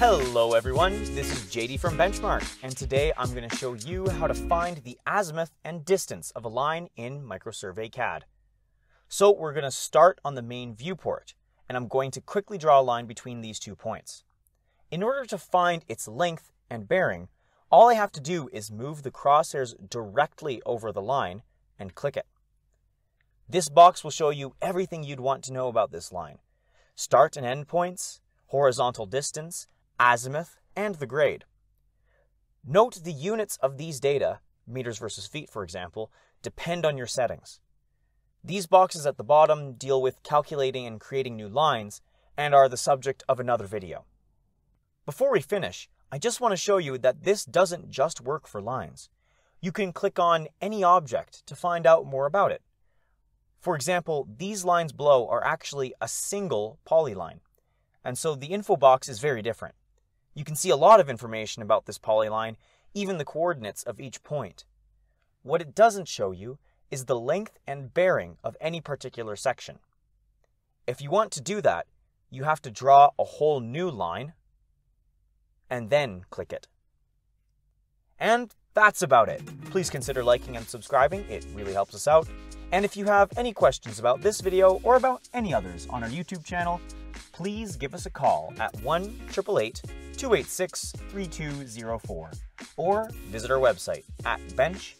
Hello everyone, this is JD from Benchmark, and today I'm going to show you how to find the azimuth and distance of a line in Microsurvey CAD. So we're going to start on the main viewport, and I'm going to quickly draw a line between these two points. In order to find its length and bearing, all I have to do is move the crosshairs directly over the line and click it. This box will show you everything you'd want to know about this line. Start and end points, horizontal distance, azimuth, and the grade. Note the units of these data, meters versus feet for example, depend on your settings. These boxes at the bottom deal with calculating and creating new lines and are the subject of another video. Before we finish, I just want to show you that this doesn't just work for lines. You can click on any object to find out more about it. For example, these lines below are actually a single polyline, and so the info box is very different. You can see a lot of information about this polyline, even the coordinates of each point. What it doesn't show you is the length and bearing of any particular section. If you want to do that, you have to draw a whole new line and then click it. And that's about it. Please consider liking and subscribing, it really helps us out. And if you have any questions about this video or about any others on our YouTube channel, please give us a call at 1 286 3204 or visit our website at bench-mark.ca.